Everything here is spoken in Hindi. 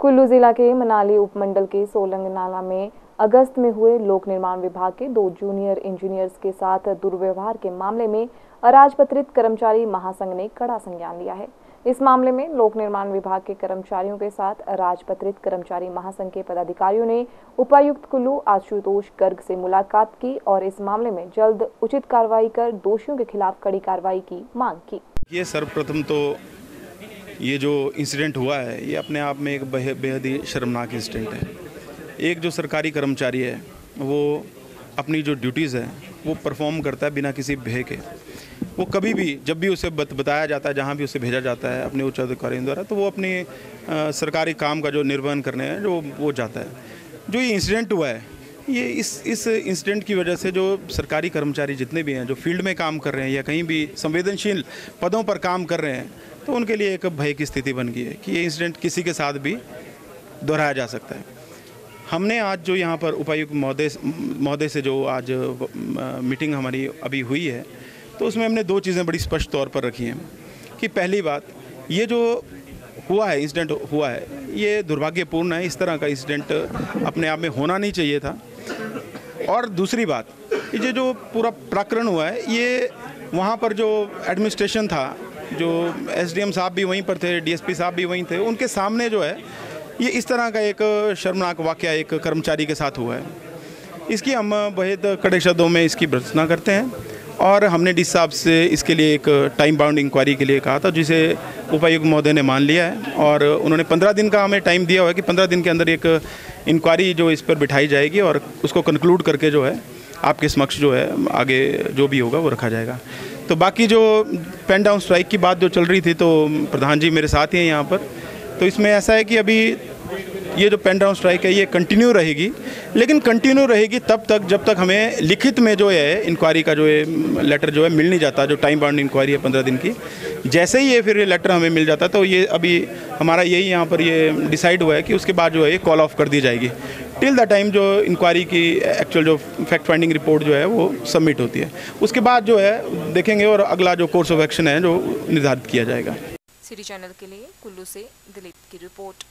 कुल्लू जिला के मनाली उपमंडल के सोलंग नाला में अगस्त में हुए लोक निर्माण विभाग के दो जूनियर इंजीनियर्स के साथ दुर्व्यवहार के मामले में अराजपत्रित कर्मचारी महासंघ ने कड़ा संज्ञान लिया है। इस मामले में लोक निर्माण विभाग के कर्मचारियों के साथ राजपत्रित कर्मचारी महासंघ के पदाधिकारियों ने उपायुक्त कुल्लू आशुतोष गर्ग से मुलाकात की और इस मामले में जल्द उचित कार्रवाई कर दोषियों के खिलाफ कड़ी कार्रवाई की मांग की। ये सर्वप्रथम तो ये जो इंसिडेंट हुआ है ये अपने आप में एक बेहद ही शर्मनाक इंसिडेंट है। एक जो सरकारी कर्मचारी है वो अपनी जो ड्यूटीज़ है वो परफॉर्म करता है बिना किसी भय के। वो कभी भी जब भी उसे बत, बताया जाता है जहाँ भी उसे भेजा जाता है अपने उच्च अधिकारियों द्वारा तो वो अपनी सरकारी काम का जो निर्वहन करने हैं जो वो जाता है। जो ये इंसिडेंट हुआ है ये इस इस इंसिडेंट की वजह से जो सरकारी कर्मचारी जितने भी हैं जो फ़ील्ड में काम कर रहे हैं या कहीं भी संवेदनशील पदों पर काम कर रहे हैं तो उनके लिए एक भय की स्थिति बन गई है कि ये इंसिडेंट किसी के साथ भी दोहराया जा सकता है। हमने आज जो यहाँ पर उपायुक्त महोदय महोदय से जो आज मीटिंग हमारी अभी हुई है तो उसमें हमने दो चीज़ें बड़ी स्पष्ट तौर पर रखी हैं कि पहली बात, ये जो हुआ है इंसिडेंट हुआ है, ये दुर्भाग्यपूर्ण है, इस तरह का इंसिडेंट अपने आप में होना नहीं चाहिए था। और दूसरी बात, ये जो पूरा प्रकरण हुआ है, ये वहाँ पर जो एडमिनिस्ट्रेशन था जो एसडीएम साहब भी वहीं पर थे डीएसपी साहब भी वहीं थे, उनके सामने जो है, ये इस तरह का एक शर्मनाक वाक्य एक कर्मचारी के साथ हुआ है। इसकी हम बेहद कड़े शब्दों में इसकी भर्सना करते हैं। और हमने डी साहब से इसके लिए एक टाइम बाउंड इंक्वायरी के लिए कहा था, जिसे उपायुक्त महोदय ने मान लिया है। और उन्होंने पंद्रह दिन का हमें टाइम दिया हुआ है कि पंद्रह दिन के अंदर एक इंक्वायरी जो इस पर बिठाई जाएगी और उसको कंक्लूड करके जो है, आपके समक्ष जो है, आगे जो भी होगा वो रखा जाएगा। तो बाकी जो पेन डाउन स्ट्राइक की बात जो चल रही थी तो प्रधान जी मेरे साथ ही हैं यहाँ पर। तो इसमें ऐसा है कि अभी ये जो पेन डाउन स्ट्राइक है, ये कंटिन्यू रहेगी। लेकिन कंटिन्यू रहेगी तब तक जब तक हमें लिखित में जो है इंक्वायरी का जो है लेटर जो है मिल नहीं जाता, जो टाइम बाउंड इंक्वायरी है पंद्रह दिन की। जैसे ही ये फिर ये लेटर हमें मिल जाता तो ये अभी हमारा यही यहाँ पर ये डिसाइड हुआ है कि उसके बाद जो है ये कॉल ऑफ़ कर दी जाएगी। टिल द टाइम जो इंक्वायरी की एक्चुअल जो फैक्ट फाइंडिंग रिपोर्ट जो है, वो सबमिट होती है। उसके बाद जो है, देखेंगे और अगला जो कोर्स ऑफ़ एक्शन है, जो निर्धारित किया जाएगा। सिटी चैनल के लिए कुल्लू से दिलीप की रिपोर्ट